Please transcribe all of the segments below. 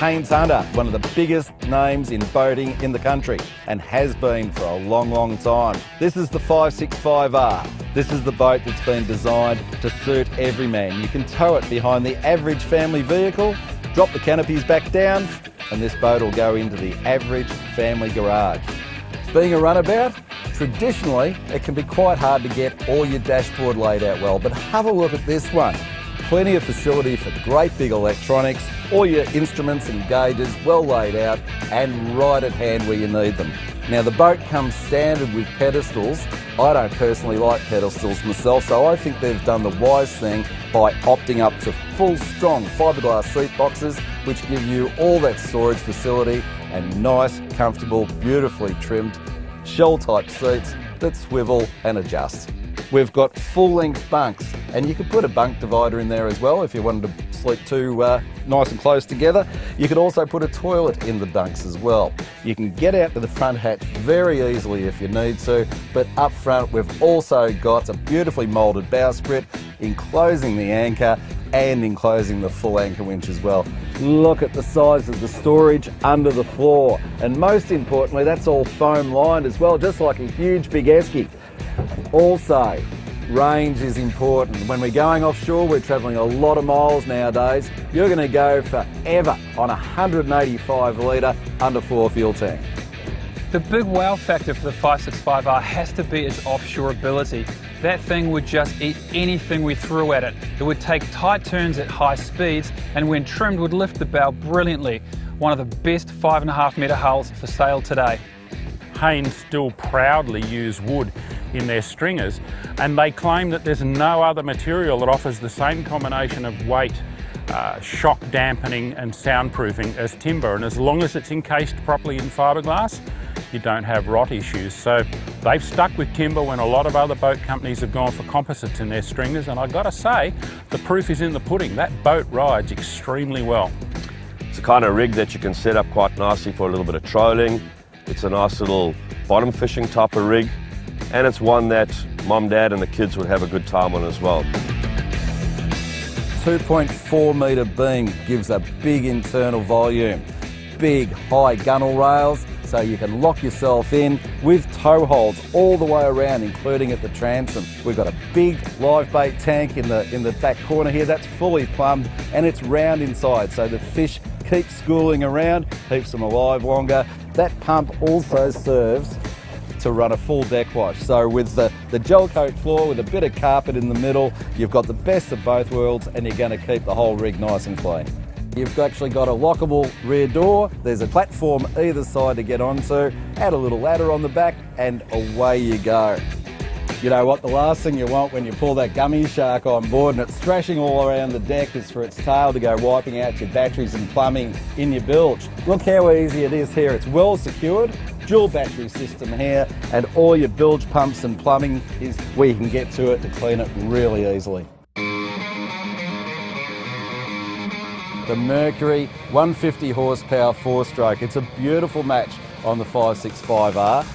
Haines Hunter, one of the biggest names in boating in the country and has been for a long, long time. This is the 565R. This is the boat that's been designed to suit every man. You can tow it behind the average family vehicle, drop the canopies back down, and this boat will go into the average family garage. Being a runabout, traditionally it can be quite hard to get all your dashboard laid out well, but have a look at this one. Plenty of facility for great big electronics, all your instruments and gauges well laid out and right at hand where you need them. Now the boat comes standard with pedestals. I don't personally like pedestals myself, so I think they've done the wise thing by opting up to full strong fiberglass seat boxes, which give you all that storage facility and nice, comfortable, beautifully trimmed shell type seats that swivel and adjust. We've got full length bunks and you could put a bunk divider in there as well if you wanted to sleep two uh, nice and close together. You could also put a toilet in the bunks as well. You can get out to the front hatch very easily if you need to, but up front we've also got a beautifully moulded bowsprit enclosing the anchor and enclosing the full anchor winch as well. Look at the size of the storage under the floor. And most importantly, that's all foam lined as well, just like a huge big esky. Also, range is important. When we're going offshore, we're travelling a lot of miles nowadays. You're going to go forever on a 185 litre under floor fuel tank. The big wow factor for the 565R has to be its offshore ability. That thing would just eat anything we threw at it. It would take tight turns at high speeds and when trimmed would lift the bow brilliantly. One of the best five and a half metre hulls for sale today. Haines still proudly use wood in their stringers and they claim that there's no other material that offers the same combination of weight, uh, shock dampening and soundproofing as timber and as long as it's encased properly in fiberglass you don't have rot issues. So they've stuck with timber when a lot of other boat companies have gone for composites in their stringers and I've got to say the proof is in the pudding. That boat rides extremely well. It's a kind of rig that you can set up quite nicely for a little bit of trolling. It's a nice little bottom fishing type of rig and it's one that mom, dad and the kids would have a good time on as well. 2.4 metre beam gives a big internal volume. Big high gunnel rails so you can lock yourself in with toe holds all the way around including at the transom. We've got a big live bait tank in the, in the back corner here that's fully plumbed and it's round inside so the fish keep schooling around, keeps them alive longer. That pump also serves to run a full deck wash. So with the, the gel coat floor with a bit of carpet in the middle, you've got the best of both worlds and you're going to keep the whole rig nice and clean. You've actually got a lockable rear door, there's a platform either side to get onto, add a little ladder on the back and away you go. You know what, the last thing you want when you pull that gummy shark on board and it's thrashing all around the deck is for its tail to go wiping out your batteries and plumbing in your bilge. Look how easy it is here, it's well secured, dual battery system here and all your bilge pumps and plumbing is where you can get to it to clean it really easily. The Mercury 150 horsepower four stroke. It's a beautiful match on the 565R.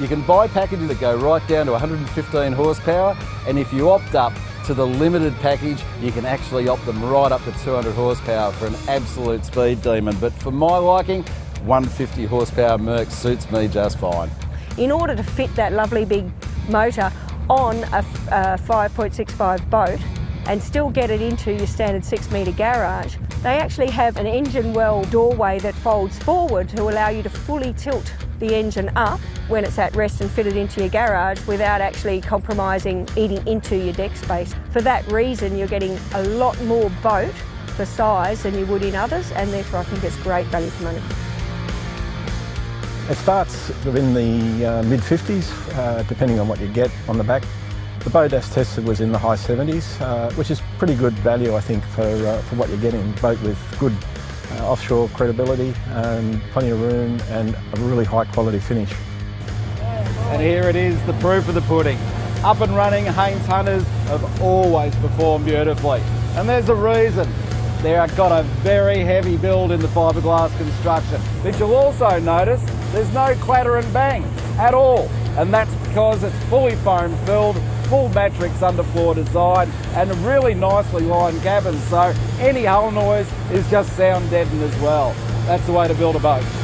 You can buy packages that go right down to 115 horsepower and if you opt up to the limited package you can actually opt them right up to 200 horsepower for an absolute speed demon but for my liking 150 horsepower Merc suits me just fine. In order to fit that lovely big motor on a, a uh, 5.65 boat and still get it into your standard 6 metre garage, they actually have an engine well doorway that folds forward to allow you to fully tilt the engine up when it's at rest and fit it into your garage without actually compromising eating into your deck space. For that reason, you're getting a lot more boat for size than you would in others, and therefore I think it's great value for money. It starts in the uh, mid 50s, uh, depending on what you get on the back. The boat as tested was in the high 70s, uh, which is pretty good value, I think, for, uh, for what you're getting. Boat with good uh, offshore credibility, and plenty of room, and a really high quality finish. And here it is, the proof of the pudding. Up and running, Haines Hunters have always performed beautifully. And there's a reason. They've got a very heavy build in the fiberglass construction. But you'll also notice there's no clatter and bang at all. And that's because it's fully foam filled full matrix underfloor design and really nicely lined cabins so any hull noise is just sound deadened as well. That's the way to build a boat.